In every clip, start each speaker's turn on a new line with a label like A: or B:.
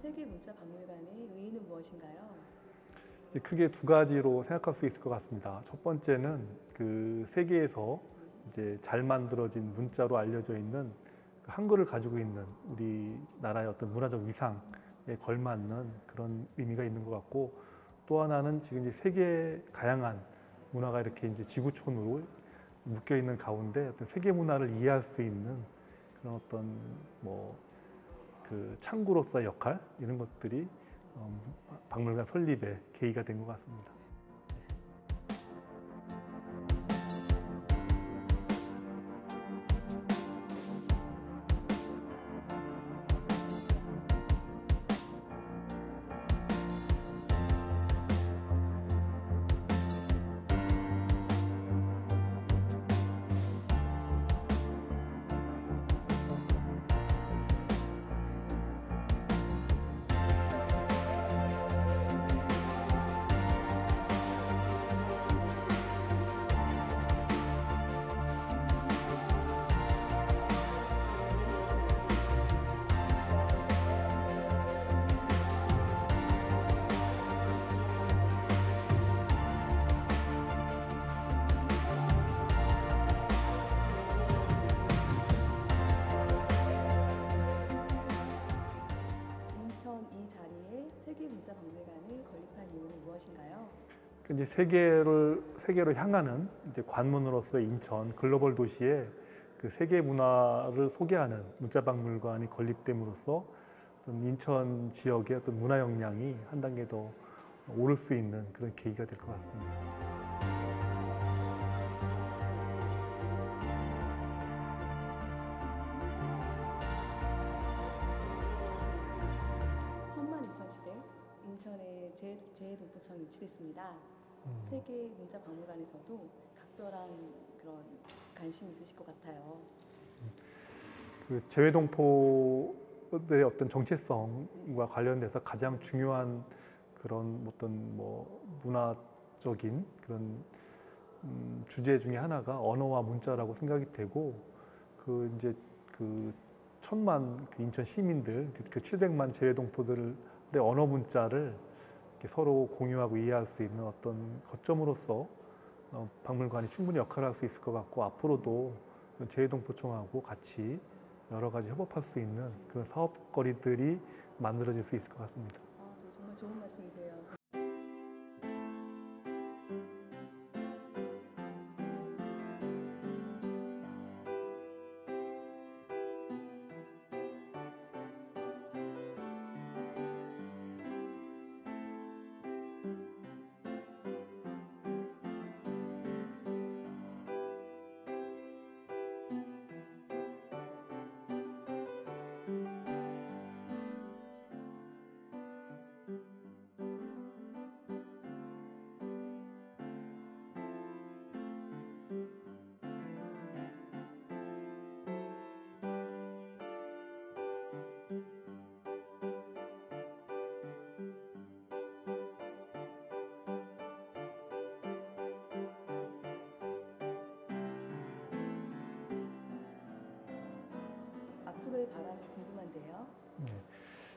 A: 세계 문자 박물관의 의의는 무엇인가요?
B: 크게 두 가지로 생각할 수 있을 것 같습니다. 첫 번째는 그 세계에서 이제 잘 만들어진 문자로 알려져 있는 그 한글을 가지고 있는 우리나라의 어떤 문화적 위상에 걸맞는 그런 의미가 있는 것 같고 또 하나는 지금 이제 세계 다양한 문화가 이렇게 이제 지구촌으로 묶여 있는 가운데 어떤 세계 문화를 이해할 수 있는 그런 어떤 뭐 그 창구로서의 역할 이런 것들이 어, 박물관 설립의 계기가 된 것 같습니다. 이제 세계를 세계로 향하는 이제 관문으로서 인천 글로벌 도시에 그 세계 문화를 소개하는 문자박물관이 건립됨으로써 인천 지역의 어떤 문화 역량이 한 단계 더 오를 수 있는 그런 계기가 될 것 같습니다.
A: 천만 인천 시대 인천에 제- 제해동포청이 유치됐습니다. 세계 문자 박물관에서도 각별한 그런 관심이 있으실 것 같아요.
B: 그 재외동포의 어떤 정체성과 관련돼서 가장 중요한 그런 어떤 뭐 문화적인 그런 음, 주제 중에 하나가 언어와 문자라고 생각이 되고 그 이제 그 천만 그 인천 시민들 그 700만 재외동포들의 언어 문자를 서로 공유하고 이해할 수 있는 어떤 거점으로서 어, 박물관이 충분히 역할을 할 수 있을 것 같고 앞으로도 그 재외동포청하고 같이 여러 가지 협업할 수 있는 그런 사업거리들이 만들어질 수 있을 것 같습니다.
A: 바람이 궁금한데요.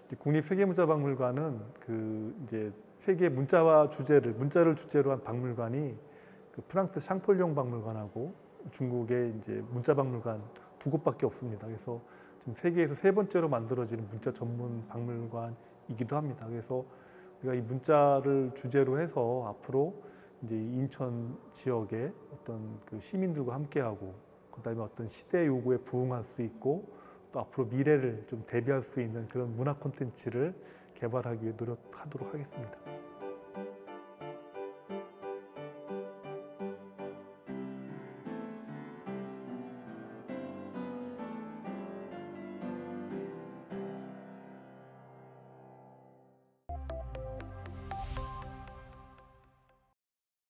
B: 이제 국립세계문자박물관은 그 이제 세계 문자와 주제를 문자를 주제로 한 박물관이 그 프랑스 샹폴룡 박물관하고 중국의 이제 문자박물관 두 곳밖에 없습니다. 그래서 지금 세계에서 세 번째로 만들어지는 문자 전문 박물관이기도 합니다. 그래서 우리가 이 문자를 주제로 해서 앞으로 이제 인천 지역의 어떤 그 시민들과 함께하고 그다음에 어떤 시대 요구에 부응할 수 있고 또 앞으로 미래를 좀 대비할 수 있는 그런 문화 콘텐츠를 개발하기 위해 노력하도록 하겠습니다.